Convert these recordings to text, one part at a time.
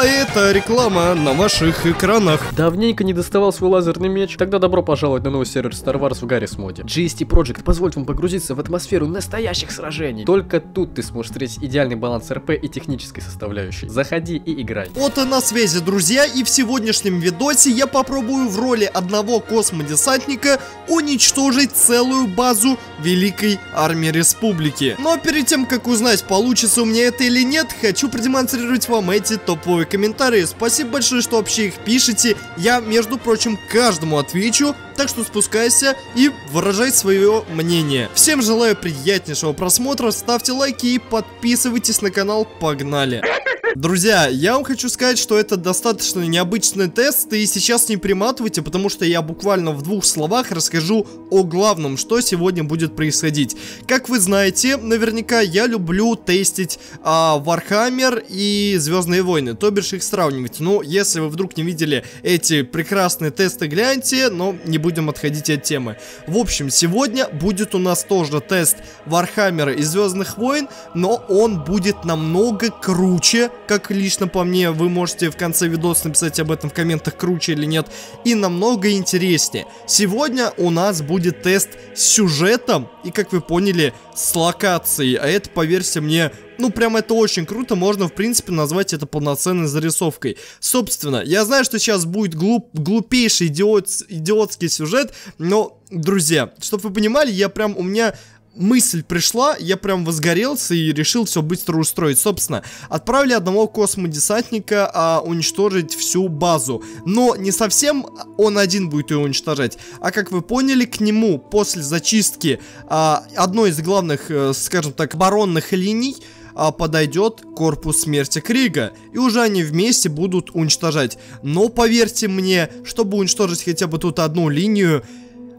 А это реклама на ваших экранах. Давненько не доставал свой лазерный меч? Тогда добро пожаловать на новый сервер Star Wars в Гаррис моде. GST Project позволит вам погрузиться в атмосферу настоящих сражений. Только тут ты сможешь встретить идеальный баланс РП и технической составляющей. Заходи и играй. Вот и на связи, друзья, и в сегодняшнем видосе я попробую в роли одного космодесантника уничтожить целую базу Великой Армии Республики. Но перед тем, как узнать, получится у меня это или нет, хочу продемонстрировать вам эти топовые комментарии. Спасибо большое, что вообще их пишете. Я, между прочим, каждому отвечу. Так что спускайся и выражай свое мнение. Всем желаю приятнейшего просмотра, ставьте лайки и подписывайтесь на канал. Погнали! Друзья, я вам хочу сказать, что это достаточно необычный тест, и сейчас не приматывайте, потому что я буквально в двух словах расскажу о главном, что сегодня будет происходить. Как вы знаете, наверняка я люблю тестить а, Warhammer и Звездные войны, то бишь их сравнивать. Ну, если вы вдруг не видели эти прекрасные тесты, гляньте, но не будем отходить от темы. В общем, сегодня будет у нас тоже тест Warhammer и Звездных войн, но он будет намного круче, как лично по мне, вы можете в конце видоса написать об этом в комментах, круче или нет, и намного интереснее. Сегодня у нас будет тест с сюжетом и, как вы поняли, с локацией, а это, поверьте мне, ну, прям это очень круто, можно, в принципе, назвать это полноценной зарисовкой. Собственно, я знаю, что сейчас будет глуп, глупейший идиот, идиотский сюжет, но, друзья, чтобы вы понимали, я прям, у меня мысль пришла, я прям возгорелся и решил все быстро устроить. Собственно, отправили одного космодесантника а, уничтожить всю базу. Но не совсем он один будет ее уничтожать, а как вы поняли, к нему после зачистки а, одной из главных, э, скажем так, оборонных линий, а, подойдет корпус смерти Крига, и уже они вместе будут уничтожать. Но поверьте мне, чтобы уничтожить хотя бы тут одну линию,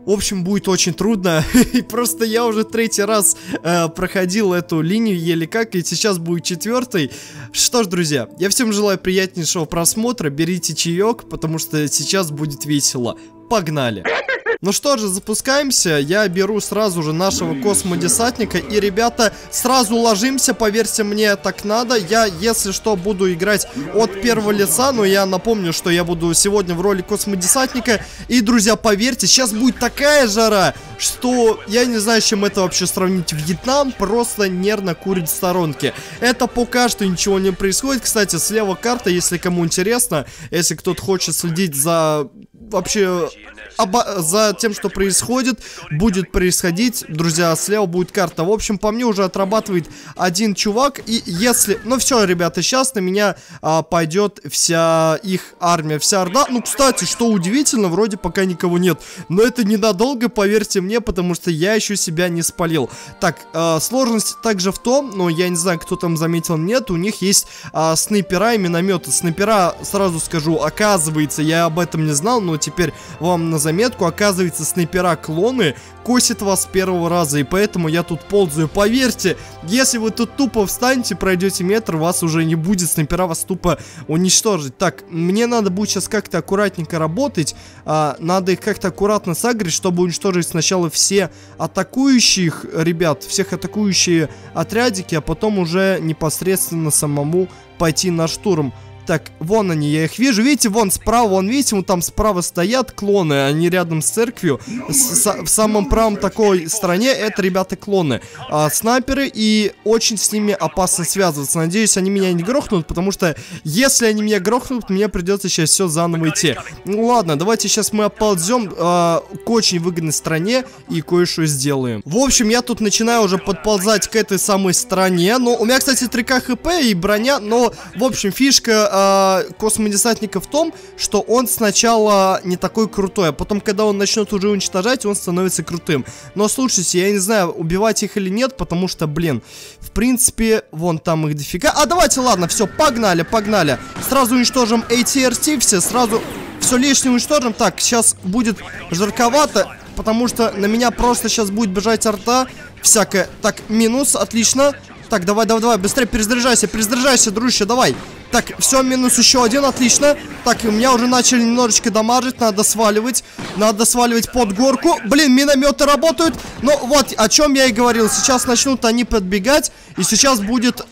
в общем, будет очень трудно. И просто я уже третий раз э, проходил эту линию еле как, и сейчас будет четвертый. Что ж, друзья, я всем желаю приятнейшего просмотра. Берите чаек, потому что сейчас будет весело. Погнали! Ну что же, запускаемся. Я беру сразу же нашего космодесантника. И, ребята, сразу ложимся, поверьте мне, так надо. Я, если что, буду играть от первого лица. Но я напомню, что я буду сегодня в роли космодесантника. И, друзья, поверьте, сейчас будет такая жара, что я не знаю, с чем это вообще сравнить. Вьетнам просто нервно курит в сторонке. Это пока что ничего не происходит. Кстати, слева карта, если кому интересно. Если кто-то хочет следить за вообще оба за тем, что происходит, будет происходить. Друзья, слева будет карта. В общем, по мне уже отрабатывает один чувак. И если... Ну все, ребята, сейчас на меня а, пойдет вся их армия, вся орда. Ну, кстати, что удивительно, вроде пока никого нет. Но это ненадолго, поверьте мне, потому что я еще себя не спалил. Так, а, сложность также в том, но я не знаю, кто там заметил, нет, у них есть а, снайпера и минометы. Снайпера, сразу скажу, оказывается, я об этом не знал, но теперь вам на заметку, оказывается, снайпера-клоны косит вас с первого раза, и поэтому я тут ползаю. Поверьте, если вы тут тупо встанете, пройдете метр, вас уже не будет, снайпера вас тупо уничтожить. Так, мне надо будет сейчас как-то аккуратненько работать, а, надо их как-то аккуратно сагрить, чтобы уничтожить сначала все атакующих ребят, всех атакующие отрядики, а потом уже непосредственно самому пойти на штурм. Так, вон они, я их вижу. Видите, вон справа, вон, видите, вон там справа стоят клоны, они рядом с церковью. С, с, в самом правом такой стороне это, ребята, клоны. А, снайперы, и очень с ними опасно связываться. Надеюсь, они меня не грохнут, потому что если они меня грохнут, мне придется сейчас все заново идти. Ну ладно, давайте сейчас мы оползем а, к очень выгодной стране и кое-что сделаем. В общем, я тут начинаю уже подползать к этой самой стране. Но у меня, кстати, 3к хп и броня, но, в общем, фишка э, космодесантника в том, что он сначала не такой крутой, а потом, когда он начнет уже уничтожать, он становится крутым. Но слушайте, я не знаю, убивать их или нет, потому что, блин, в принципе, вон там их дофига. А давайте, ладно, все, погнали, погнали. Сразу уничтожим ATRT все, сразу все лишнее уничтожим. Так, сейчас будет жарковато, потому что на меня просто сейчас будет бежать арта всякое. Так, минус, отлично. Так, давай, давай, давай, быстрее перезаряжайся, перезаряжайся, дружище, давай. Так, все, минус еще один, отлично. Так, у меня уже начали немножечко дамажить, надо сваливать. Надо сваливать под горку. Блин, минометы работают. Ну, вот, о чем я и говорил. Сейчас начнут они подбегать, и сейчас будет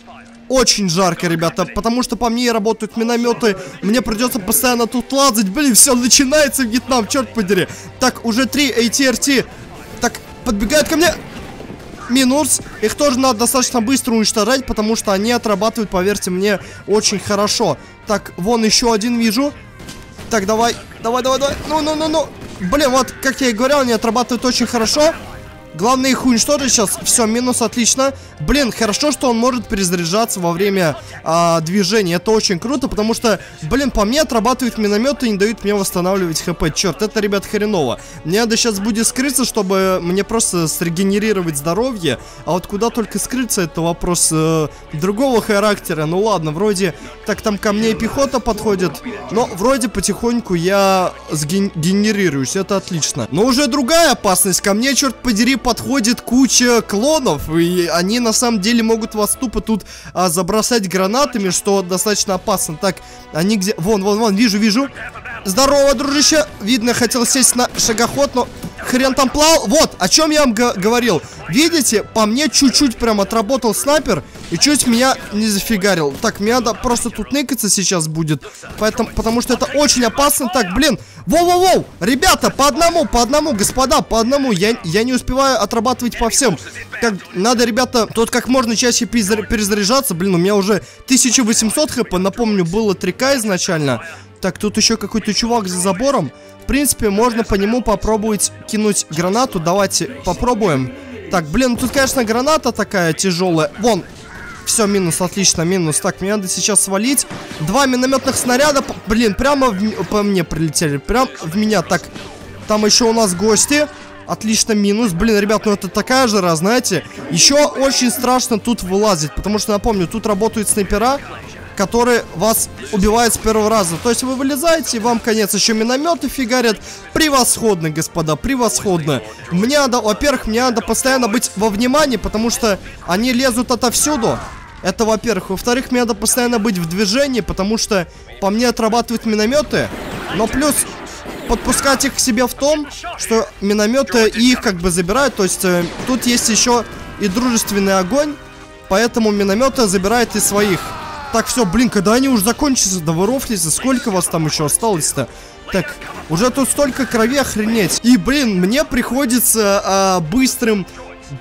очень жарко, ребята, потому что по мне работают минометы. Мне придется постоянно тут лазать. Блин, все, начинается Вьетнам, черт подери. Так, уже три ATRT. Так, подбегают ко мне. Минус. Их тоже надо достаточно быстро уничтожать, потому что они отрабатывают, поверьте мне, очень хорошо. Так, вон еще один вижу. Так, давай, давай, давай, давай. Ну-ну-ну-ну. Блин, вот, как я и говорил, они отрабатывают очень хорошо. Главное уничтожить сейчас. Все, минус, отлично. Блин, хорошо, что он может перезаряжаться во время а, движения. Это очень круто, потому что, блин, по мне отрабатывают минометы и не дают мне восстанавливать хп. Черт, это, ребят, хреново. Мне надо сейчас будет скрыться, чтобы мне просто срегенерировать здоровье. А вот куда только скрыться, это вопрос э, другого характера. Ну ладно, вроде... Так, там ко мне и пехота подходит. Но вроде потихоньку я сгенерируюсь. Это отлично. Но уже другая опасность. Ко мне, черт подери, подходит куча клонов, и они на самом деле могут вас тупо тут а, забросать гранатами, что достаточно опасно. Так, они где... Вон, вон, вон, вижу, вижу. Здорово, дружище. Видно, хотел сесть на шагоход, но хрен там плавал. Вот, о чем я вам говорил. Видите, по мне чуть-чуть прям отработал снайпер и чуть меня не зафигарил. Так, мне надо просто тут ныкаться сейчас будет, поэтому, потому что это очень опасно. Так, блин, Воу-воу-воу! Ребята, по одному, по одному, господа, по одному. Я, я не успеваю отрабатывать по всем. Как, надо, ребята, тут как можно чаще перезаряжаться. Блин, у меня уже 1800 хп. Напомню, было 3к изначально. Так, тут еще какой-то чувак за забором. В принципе, можно по нему попробовать кинуть гранату. Давайте попробуем. Так, блин, тут, конечно, граната такая тяжелая. Вон, все, минус, отлично, минус. Так, мне надо сейчас свалить. Два минометных снаряда, блин, прямо в, по мне прилетели. Прям в меня. Так, там еще у нас гости. Отлично, минус. Блин, ребят, ну это такая жара, знаете. Еще очень страшно тут вылазить, потому что, напомню, тут работают снайпера, которые вас убивают с первого раза. То есть вы вылезаете, и вам конец. Еще минометы фигарят. Превосходно, господа, превосходно. Мне надо, во-первых, мне надо постоянно быть во внимании, потому что они лезут отовсюду. Это во-первых. Во-вторых, мне надо постоянно быть в движении, потому что по мне отрабатывают минометы. Но плюс подпускать их к себе в том, что минометы их как бы забирают. То есть э, тут есть еще и дружественный огонь, поэтому минометы забирают и своих. Так, все, блин, когда они уже закончатся, вы сколько вас там еще осталось-то? Так, уже тут столько крови охренеть. И, блин, мне приходится а, быстрым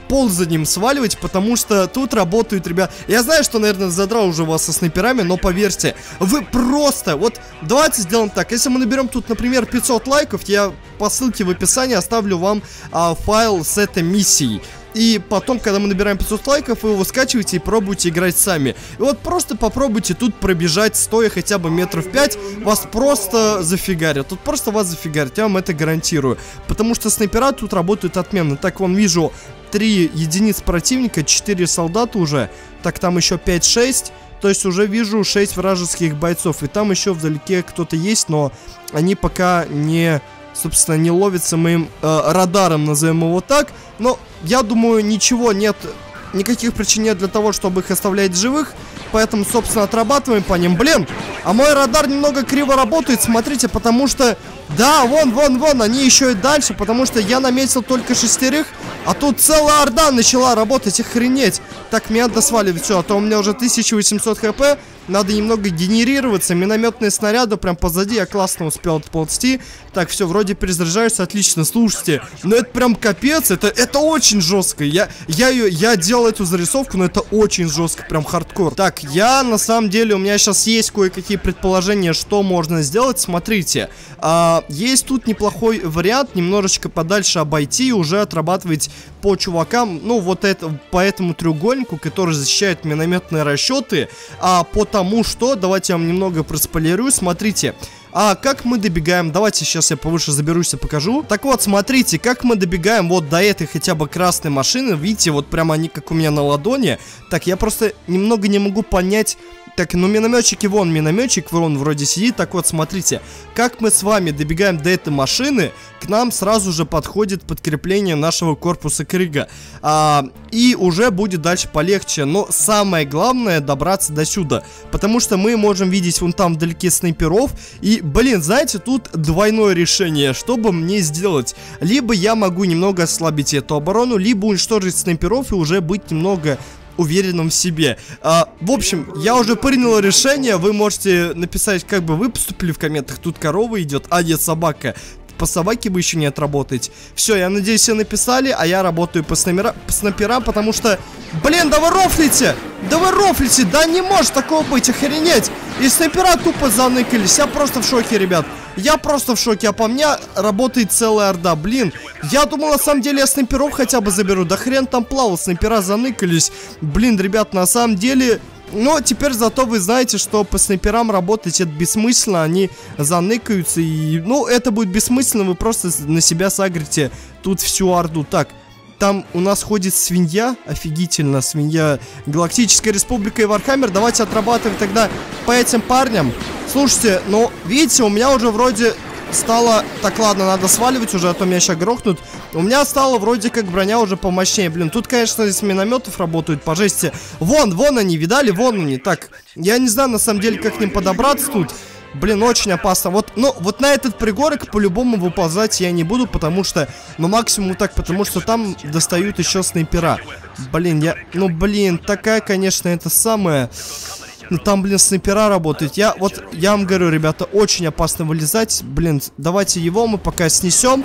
ползанием сваливать, потому что тут работают ребят. Я знаю, что, наверное, задрал уже вас со снайперами, но поверьте, вы просто... Вот давайте сделаем так. Если мы наберем тут, например, 500 лайков, я по ссылке в описании оставлю вам а, файл с этой миссией. И потом, когда мы набираем 500 лайков, вы его скачиваете и пробуете играть сами. И вот просто попробуйте тут пробежать, стоя хотя бы метров 5, вас просто зафигарят. Тут просто вас зафигарят, я вам это гарантирую. Потому что снайпера тут работают отменно. Так, вон вижу 3 единиц противника, 4 солдата уже. Так, там еще 5-6. То есть уже вижу 6 вражеских бойцов. И там еще вдалеке кто-то есть, но они пока не собственно, не ловится моим э, радаром, назовем его так. Но я думаю, ничего нет, никаких причин нет для того, чтобы их оставлять живых. Поэтому, собственно, отрабатываем по ним. Блин, а мой радар немного криво работает, смотрите, потому что... Да, вон, вон, вон, они еще и дальше, потому что я наметил только шестерых, а тут целая орда начала работать, охренеть. Так, мне надо сваливать все, а то у меня уже 1800 хп, надо немного генерироваться. Минометные снаряды прям позади. Я классно успел отползти. Так, все, вроде перезаряжаюсь. Отлично, слушайте. Но это прям капец. Это, это очень жестко. Я, я, ее, я делал эту зарисовку, но это очень жестко. Прям хардкор. Так, я на самом деле, у меня сейчас есть кое-какие предположения, что можно сделать. Смотрите. А, есть тут неплохой вариант. Немножечко подальше обойти и уже отрабатывать по чувакам. Ну, вот это, по этому треугольнику, который защищает минометные расчеты. А по тому, что, давайте я вам немного проспойлерю, смотрите, а как мы добегаем? Давайте сейчас я повыше заберусь и покажу. Так вот, смотрите, как мы добегаем вот до этой хотя бы красной машины. Видите, вот прямо они как у меня на ладони. Так, я просто немного не могу понять, так, ну минометчики, вон минометчик, вон вроде сидит. Так вот, смотрите, как мы с вами добегаем до этой машины, к нам сразу же подходит подкрепление нашего корпуса Крыга. А, и уже будет дальше полегче. Но самое главное добраться до сюда. Потому что мы можем видеть вон там вдалеке снайперов. И, блин, знаете, тут двойное решение. Что бы мне сделать? Либо я могу немного ослабить эту оборону, либо уничтожить снайперов и уже быть немного уверенным в себе. А, в общем, я уже принял решение, вы можете написать, как бы вы поступили в комментах. Тут корова идет, а нет, собака по собаке вы еще не отработаете. Все, я надеюсь, все написали, а я работаю по, снайпера, по снайперам, потому что... Блин, да вы рофлите! Да вы рофлите! Да не может такого быть, охренеть! И снайпера тупо заныкались. Я просто в шоке, ребят. Я просто в шоке, а по мне работает целая орда. Блин, я думал, на самом деле, я снайперов хотя бы заберу. Да хрен там плавал, снайпера заныкались. Блин, ребят, на самом деле... Но теперь зато вы знаете, что по снайперам работать это бессмысленно, они заныкаются и... Ну, это будет бессмысленно, вы просто на себя сагрите тут всю орду. Так, там у нас ходит свинья, офигительно, свинья Галактической Республики Warhammer. Давайте отрабатываем тогда по этим парням. Слушайте, ну, видите, у меня уже вроде стало... Так, ладно, надо сваливать уже, а то меня сейчас грохнут. У меня стало вроде как броня уже помощнее. Блин, тут, конечно, из минометов работают по жести. Вон, вон они, видали? Вон они. Так, я не знаю, на самом деле, как к ним подобраться тут. Блин, очень опасно. Вот, ну, вот на этот пригорок по-любому выползать я не буду, потому что, ну, максимум так, потому что там достают еще снайпера. Блин, я, ну, блин, такая, конечно, это самое... Ну там, блин, снайпера работают. Я вот, я вам говорю, ребята, очень опасно вылезать. Блин, давайте его мы пока снесем.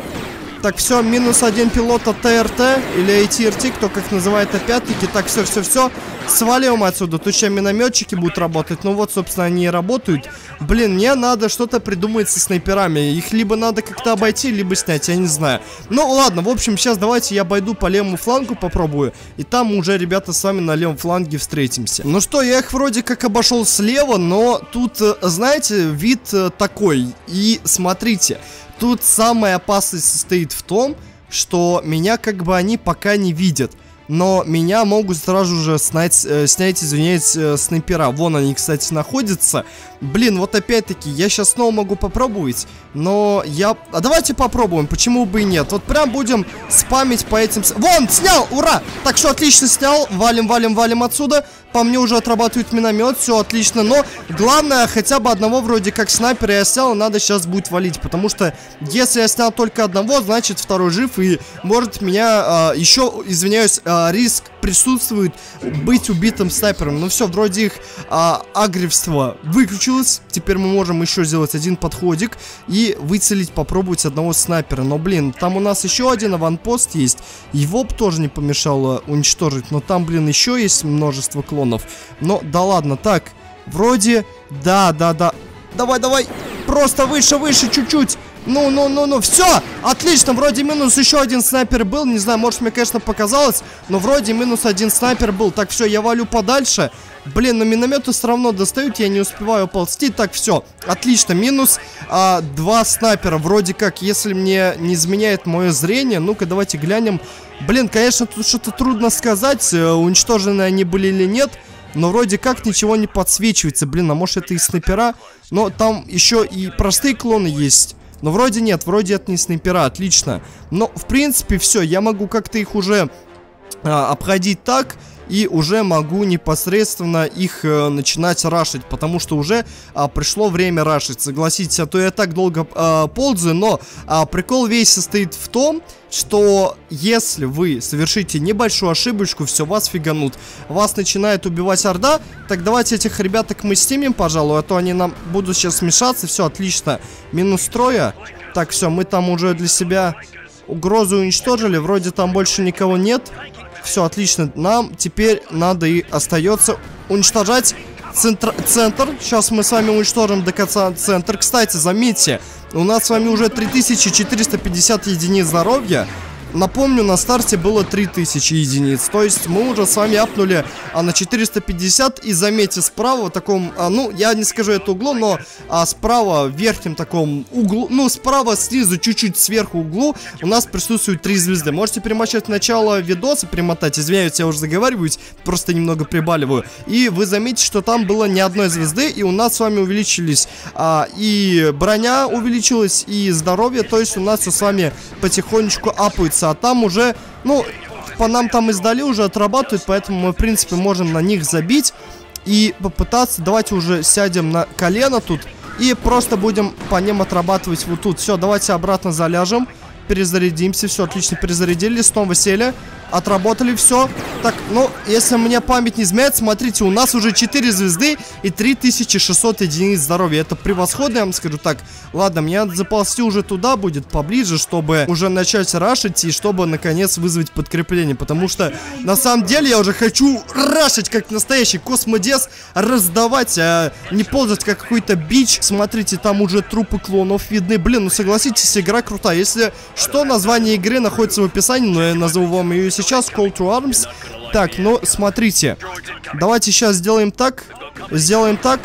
Так, все, минус один пилот от ТРТ или ATRT, кто как называет опять-таки. Так, все, все, все. Сваливаем отсюда. Тут сейчас минометчики будут работать. Ну вот, собственно, они и работают. Блин, мне надо что-то придумать со снайперами. Их либо надо как-то обойти, либо снять, я не знаю. Ну, ладно, в общем, сейчас давайте я обойду по левому флангу, попробую. И там уже, ребята, с вами на левом фланге встретимся. Ну что, я их вроде как обошел слева, но тут, э, знаете, вид э, такой. И смотрите, Тут самая опасность состоит в том, что меня как бы они пока не видят. Но меня могут сразу же снять, э, снять, извиняюсь, э, снайпера. Вон они, кстати, находятся. Блин, вот опять-таки, я сейчас снова могу попробовать. Но я... А давайте попробуем, почему бы и нет. Вот прям будем спамить по этим... Вон, снял, ура! Так что отлично снял. Валим, валим, валим отсюда. По мне уже отрабатывает миномет, все отлично. Но главное, хотя бы одного вроде как снайпера я снял, надо сейчас будет валить. Потому что если я снял только одного, значит второй жив. И может меня э, еще, извиняюсь, э, риск присутствует быть убитым снайпером. Ну все, вроде их э, агревство выключилось. Теперь мы можем еще сделать один подходик и выцелить, попробовать одного снайпера. Но, блин, там у нас еще один аванпост есть. Его бы тоже не помешало уничтожить. Но там, блин, еще есть множество клонов. Но, да ладно, так, вроде, да, да, да. Давай, давай, просто выше, выше, чуть-чуть. Ну, ну, ну, ну, все, отлично, вроде минус еще один снайпер был, не знаю, может мне, конечно, показалось, но вроде минус один снайпер был. Так, все, я валю подальше. Блин, но минометы все равно достают, я не успеваю ползти. Так, все, отлично, минус а, два снайпера. Вроде как, если мне не изменяет мое зрение, ну-ка, давайте глянем. Блин, конечно, тут что-то трудно сказать, э, уничтожены они были или нет. Но вроде как ничего не подсвечивается. Блин, а может это и снайпера? Но там еще и простые клоны есть. Но вроде нет, вроде это не снайпера, отлично. Но, в принципе, все, я могу как-то их уже а, обходить так, и уже могу непосредственно их э, начинать рашить, потому что уже а, пришло время рашить, согласитесь, а то я так долго а, ползаю, но а, прикол весь состоит в том, что если вы совершите небольшую ошибочку, все, вас фиганут, вас начинает убивать орда, так давайте этих ребяток мы снимем, пожалуй, а то они нам будут сейчас смешаться, все, отлично, минус троя, так, все, мы там уже для себя угрозу уничтожили, вроде там больше никого нет, все, отлично. Нам теперь надо и остается уничтожать центр. центр. Сейчас мы с вами уничтожим до конца центр. Кстати, заметьте, у нас с вами уже 3450 единиц здоровья. Напомню, на старте было 3000 единиц. То есть мы уже с вами апнули а, на 450. И заметьте, справа в таком, а, ну, я не скажу это углом, но а, справа в верхнем таком углу, ну, справа снизу, чуть-чуть сверху углу у нас присутствуют три звезды. Можете перемочать начало видоса, перемотать. Извиняюсь, я уже заговариваюсь, просто немного прибаливаю. И вы заметите, что там было ни одной звезды, и у нас с вами увеличились а, и броня увеличилась, и здоровье. То есть у нас все с вами потихонечку апаются находится, а там уже, ну, по нам там издали уже отрабатывают, поэтому мы, в принципе, можем на них забить и попытаться, давайте уже сядем на колено тут и просто будем по ним отрабатывать вот тут. Все, давайте обратно заляжем, перезарядимся, все, отлично, перезарядили, снова сели. Отработали все. Так, ну, если мне память не изменяет, смотрите, у нас уже 4 звезды и 3600 единиц здоровья. Это превосходно, я вам скажу так. Ладно, мне надо заползти уже туда будет, поближе, чтобы уже начать рашить и чтобы, наконец, вызвать подкрепление. Потому что, на самом деле, я уже хочу рашить, как настоящий космодес, раздавать, а не ползать, как какой-то бич. Смотрите, там уже трупы клонов видны. Блин, ну согласитесь, игра крутая. Если что, название игры находится в описании, но я назову вам ее сейчас, Call to Arms. Так, ну, смотрите. Давайте сейчас сделаем так. Сделаем так.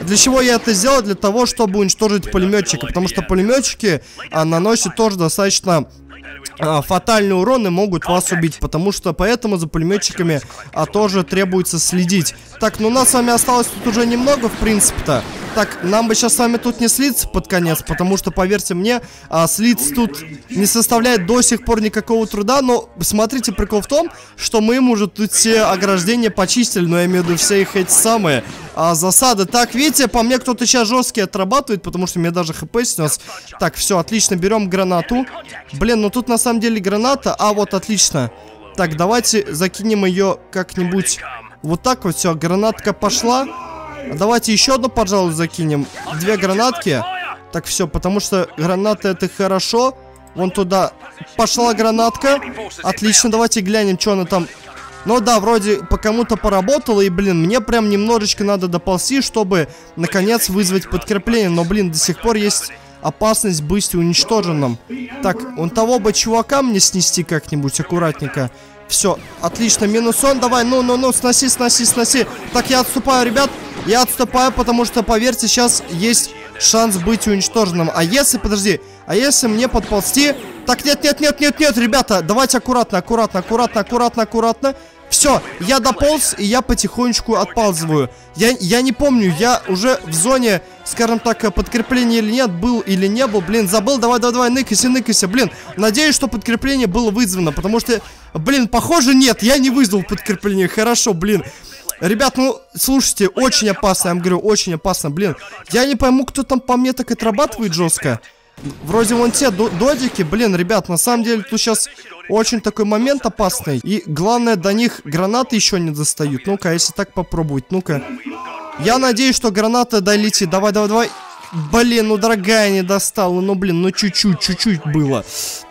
Для чего я это сделал? Для того, чтобы уничтожить пулеметчика. Потому что пулеметчики а, наносят тоже достаточно а, фатальные уроны могут вас убить, потому что поэтому за пулеметчиками а, тоже требуется следить. Так, ну у нас с вами осталось тут уже немного, в принципе-то. Так, нам бы сейчас с вами тут не слиться под конец, потому что, поверьте мне, а, слиться тут не составляет до сих пор никакого труда, но смотрите, прикол в том, что мы им уже тут все ограждения почистили, но я имею в виду все их эти самые а, засады. Так, видите, по мне кто-то сейчас жесткий отрабатывает, потому что мне даже хп снес. Так, все, отлично, берем гранату. Блин, ну тут на самом деле граната, а вот отлично. Так, давайте закинем ее как-нибудь вот так вот, все, гранатка пошла. Давайте еще одну, пожалуй, закинем. Две гранатки. Так, все, потому что гранаты это хорошо. Вон туда пошла гранатка. Отлично, давайте глянем, что она там... Ну да, вроде по кому-то поработала, и, блин, мне прям немножечко надо доползти, чтобы, наконец, вызвать подкрепление. Но, блин, до сих пор есть опасность быть уничтоженным. Так, он того бы чувака мне снести как-нибудь аккуратненько. Все, отлично, минус он, давай, ну-ну-ну, сноси, сноси, сноси. Так, я отступаю, ребят, я отступаю, потому что, поверьте, сейчас есть шанс быть уничтоженным. А если, подожди, а если мне подползти... Так, нет, нет, нет, нет, нет, ребята, давайте аккуратно, аккуратно, аккуратно, аккуратно, аккуратно. Все, я дополз, и я потихонечку отползываю. Я, я не помню, я уже в зоне, скажем так, подкрепления или нет, был или не был. Блин, забыл, давай, давай, давай, ныкайся, ныкайся. Блин, надеюсь, что подкрепление было вызвано, потому что, блин, похоже, нет, я не вызвал подкрепление. Хорошо, блин. Ребят, ну, слушайте, очень опасно, я вам говорю, очень опасно, блин. Я не пойму, кто там по мне так отрабатывает жестко. Вроде вон те додики, блин, ребят, на самом деле тут сейчас очень такой момент опасный. И главное, до них гранаты еще не достают. Ну-ка, если так попробовать, ну-ка. Я надеюсь, что граната долетит. Давай, давай, давай. Блин, ну дорогая не достала. Ну блин, ну чуть-чуть, чуть-чуть было.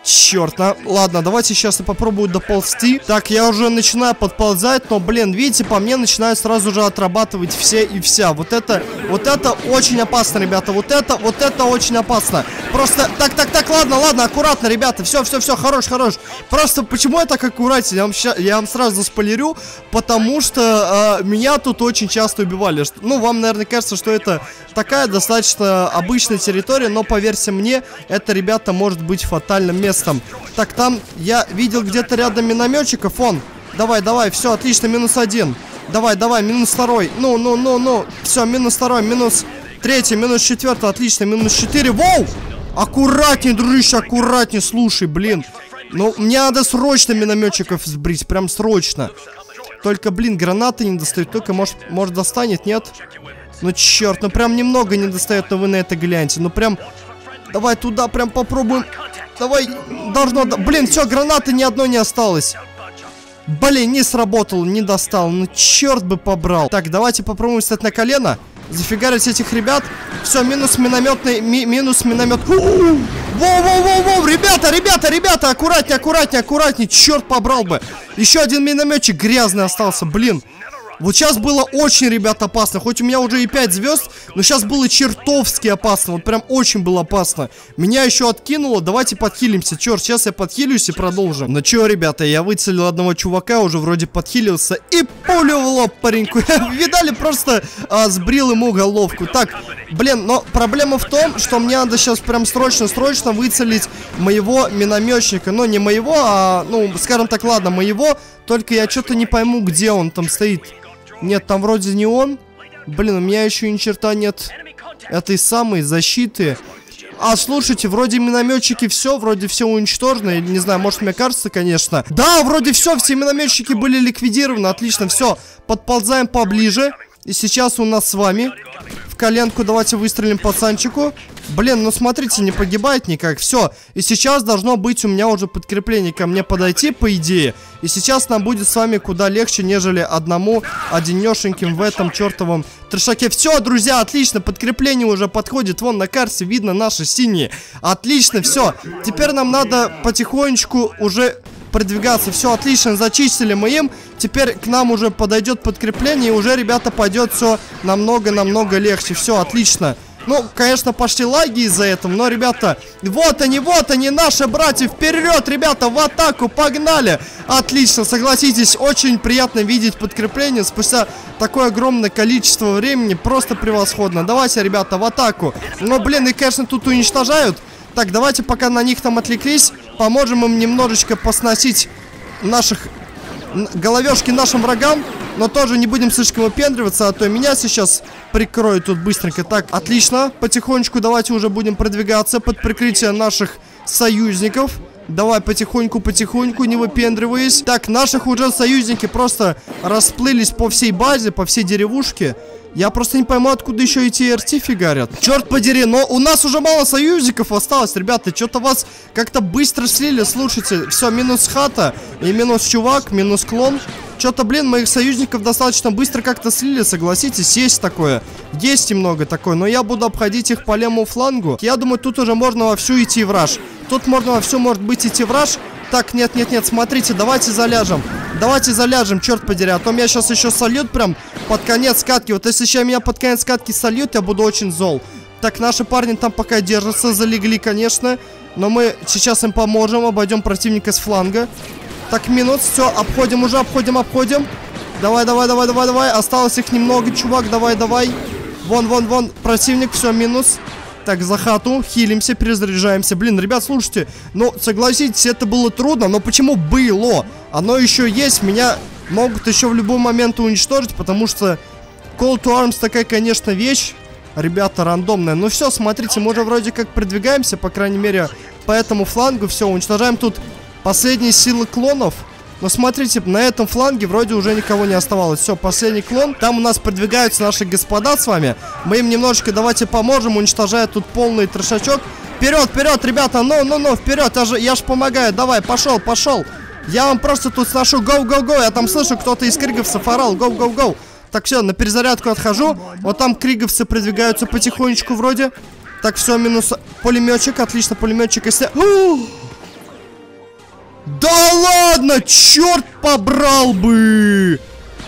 Черт, а... ладно, давайте сейчас я попробую доползти. Так, я уже начинаю подползать, но, блин, видите, по мне начинают сразу же отрабатывать все и вся. Вот это, вот это очень опасно, ребята. Вот это, вот это очень опасно. Просто, так, так, так, ладно, ладно, аккуратно, ребята. Все, все, все, хорош, хорош. Просто, почему я так аккуратен? Я вам, ща, я вам сразу спойлерю, потому что э, меня тут очень часто убивали. Ну, вам, наверное, кажется, что это такая достаточно обычная территория, но, поверьте мне, это, ребята, может быть фатальным местом. Так, там я видел где-то рядом минометчиков. Он. Давай, давай, все, отлично, минус один. Давай, давай, минус второй. Ну, ну, ну, ну. Все, минус второй, минус третий, минус четвертый, отлично, минус четыре. Воу! Аккуратней, дружище, аккуратней, слушай, блин. Ну, мне надо срочно минометчиков сбрить, прям срочно. Только, блин, гранаты не достают. Только, может, может достанет, нет? Ну, черт, ну прям немного не достает, но вы на это гляньте. Ну, прям... Давай туда прям попробуем Давай, должно... Блин, все, гранаты ни одной не осталось. Блин, не сработал, не достал. Ну, черт бы побрал. Так, давайте попробуем встать на колено. Зафигарить этих ребят. Все, минус минометный, ми минус миномет. Воу-воу-воу-воу, ребята, ребята, ребята, аккуратнее, аккуратнее, аккуратнее. Черт побрал бы. Еще один минометчик грязный остался, блин. Вот сейчас было очень, ребят, опасно. Хоть у меня уже и 5 звезд, но сейчас было чертовски опасно. Вот прям очень было опасно. Меня еще откинуло. Давайте подхилимся. Черт, сейчас я подхилюсь и продолжим. Ну что, ребята, я выцелил одного чувака, уже вроде подхилился. И пулю в лоб пареньку. Видали, просто а, сбрил ему головку. Так, блин, но проблема в том, что мне надо сейчас прям срочно-срочно выцелить моего минометчика. Ну, не моего, а, ну, скажем так, ладно, моего. Только я что-то не пойму, где он там стоит. Нет, там вроде не он. Блин, у меня еще ни черта нет этой самой защиты. А, слушайте, вроде минометчики все, вроде все уничтожено. Не знаю, может, мне кажется, конечно. Да, вроде все, все минометчики были ликвидированы. Отлично, все. Подползаем поближе. И сейчас у нас с вами коленку давайте выстрелим пацанчику. Блин, ну смотрите, не погибает никак. Все. И сейчас должно быть у меня уже подкрепление ко мне подойти, по идее. И сейчас нам будет с вами куда легче, нежели одному одинешеньким в этом чертовом трешаке. Все, друзья, отлично. Подкрепление уже подходит. Вон на карте видно наши синие. Отлично, все. Теперь нам надо потихонечку уже продвигаться. Все, отлично, зачистили мы им. Теперь к нам уже подойдет подкрепление, и уже, ребята, пойдет все намного-намного легче. Все, отлично. Ну, конечно, пошли лаги из-за этого, но, ребята, вот они, вот они, наши братья, вперед, ребята, в атаку, погнали! Отлично, согласитесь, очень приятно видеть подкрепление спустя такое огромное количество времени, просто превосходно. Давайте, ребята, в атаку. Но, блин, и, конечно, тут уничтожают. Так, давайте пока на них там отвлеклись, поможем им немножечко посносить наших головешки нашим врагам. Но тоже не будем слишком выпендриваться, а то меня сейчас прикроют тут быстренько. Так, отлично. Потихонечку давайте уже будем продвигаться под прикрытие наших союзников. Давай потихоньку, потихоньку, не выпендриваясь. Так, наших уже союзники просто расплылись по всей базе, по всей деревушке. Я просто не пойму, откуда еще эти РТ фигарят. Черт подери, но у нас уже мало союзников осталось, ребята. Что-то вас как-то быстро слили, слушайте. Все, минус хата и минус чувак, минус клон. Что-то, блин, моих союзников достаточно быстро как-то слили, согласитесь, есть такое. Есть немного такое, но я буду обходить их по левому флангу. Я думаю, тут уже можно вовсю идти в раш. Тут можно вовсю, может быть, идти в раш. Так, нет, нет, нет, смотрите, давайте заляжем. Давайте заляжем, черт подери. А то меня сейчас еще сольют прям под конец катки. Вот если сейчас меня под конец катки сольют, я буду очень зол. Так, наши парни там пока держатся, залегли, конечно. Но мы сейчас им поможем, обойдем противника с фланга. Так, минут, все, обходим уже, обходим, обходим. Давай, давай, давай, давай, давай. Осталось их немного, чувак, давай, давай. Вон, вон, вон, противник, все, минус. Так, за хату, хилимся, перезаряжаемся. Блин, ребят, слушайте, ну, согласитесь, это было трудно, но почему было? Оно еще есть, меня могут еще в любой момент уничтожить, потому что Call to Arms такая, конечно, вещь. Ребята, рандомная. Ну все, смотрите, мы уже вроде как продвигаемся, по крайней мере, по этому флангу. Все, уничтожаем тут Последние силы клонов. Но смотрите, на этом фланге вроде уже никого не оставалось. Все, последний клон. Там у нас продвигаются наши господа с вами. Мы им немножечко давайте поможем, уничтожая тут полный трешачок. Вперед, вперед, ребята, ну, ну, ну, вперед, я же, я же помогаю. Давай, пошел, пошел. Я вам просто тут сношу гоу, гоу, гоу. Я там слышу, кто-то из криговцев орал. Гоу, гоу, гоу. Так, все, на перезарядку отхожу. Вот там криговцы продвигаются потихонечку вроде. Так, все, минус пулеметчик. Отлично, пулеметчик. Если... Да ладно, черт побрал бы!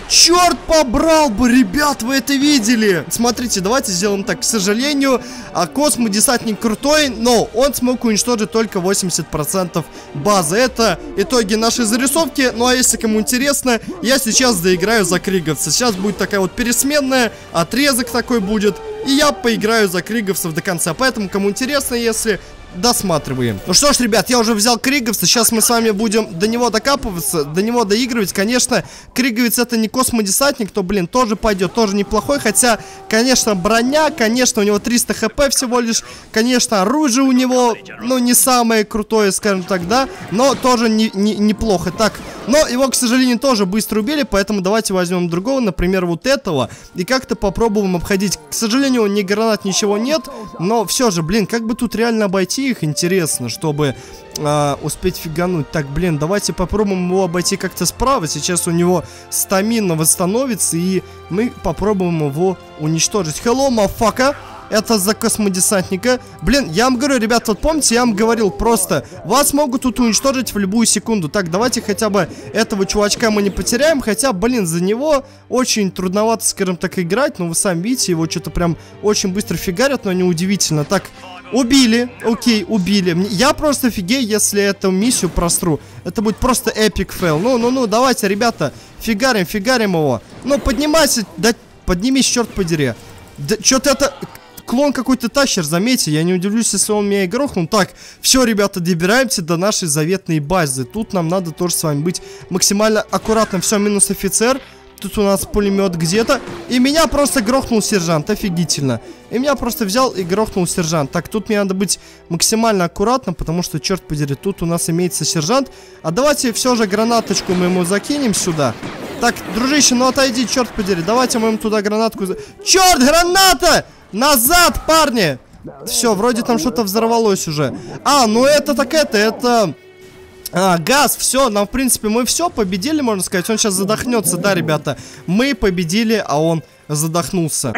Черт побрал бы, ребят, вы это видели? Смотрите, давайте сделаем так. К сожалению, а, космодесантник крутой, но он смог уничтожить только 80% базы. Это итоги нашей зарисовки. Ну а если кому интересно, я сейчас доиграю за Криговца. Сейчас будет такая вот пересменная, отрезок такой будет. И я поиграю за Криговцев до конца. Поэтому, кому интересно, если досматриваем. Ну что ж, ребят, я уже взял Криговца, сейчас мы с вами будем до него докапываться, до него доигрывать. Конечно, Криговец это не космодесантник, то, блин, тоже пойдет, тоже неплохой, хотя, конечно, броня, конечно, у него 300 хп всего лишь, конечно, оружие у него, ну, не самое крутое, скажем так, да, но тоже не, не, неплохо. Так, но его, к сожалению, тоже быстро убили, поэтому давайте возьмем другого, например, вот этого, и как-то попробуем обходить. К сожалению, ни гранат, ничего нет, но все же, блин, как бы тут реально обойти их, интересно, чтобы э, успеть фигануть. Так, блин, давайте попробуем его обойти как-то справа. Сейчас у него стамина восстановится, и мы попробуем его уничтожить. Hello, мафака! это за космодесантника. Блин, я вам говорю, ребят, вот помните, я вам говорил просто, вас могут тут уничтожить в любую секунду. Так, давайте хотя бы этого чувачка мы не потеряем, хотя, блин, за него очень трудновато, скажем так, играть, но вы сами видите, его что-то прям очень быстро фигарят, но неудивительно. Так, Убили, окей, убили. Я просто офигею, если эту миссию просру. Это будет просто epic fail. Ну, ну, ну, давайте, ребята, фигарим, фигарим его. Ну, поднимайся, да, поднимись, черт подери. Да, что-то это клон какой-то тащер, заметьте, я не удивлюсь, если он меня и грохнул. Так, все, ребята, добираемся до нашей заветной базы. Тут нам надо тоже с вами быть максимально аккуратным. Все, минус офицер. Тут у нас пулемет где-то. И меня просто грохнул сержант, офигительно. И меня просто взял и грохнул сержант. Так, тут мне надо быть максимально аккуратным, потому что, черт подери, тут у нас имеется сержант. А давайте все же гранаточку мы ему закинем сюда. Так, дружище, ну отойди, черт подери. Давайте мы ему туда гранатку... Черт, граната! Назад, парни! Все, вроде там что-то взорвалось уже. А, ну это так это, это... А, газ, все, нам, в принципе, мы все победили, можно сказать. Он сейчас задохнется, да, ребята? Мы победили, а он задохнулся.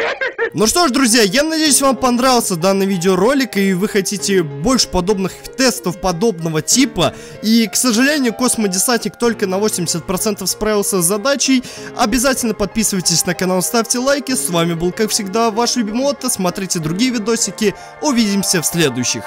Ну что ж, друзья, я надеюсь, вам понравился данный видеоролик, и вы хотите больше подобных тестов подобного типа. И, к сожалению, космодесантник только на 80% справился с задачей. Обязательно подписывайтесь на канал, ставьте лайки. С вами был, как всегда, ваш любимый Отто. Смотрите другие видосики. Увидимся в следующих.